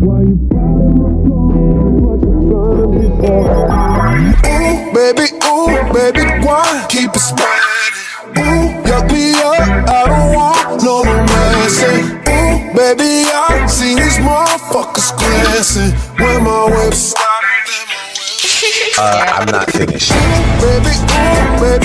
Why you biting my clothes? What you trying to be for? Ooh, baby, ooh, baby, why keep it spinning? Ooh, yuck me up, I don't want no romance. Ooh, baby, I see these motherfuckers glancing when my whip stop. Uh, I'm not finished. Baby, ooh, baby,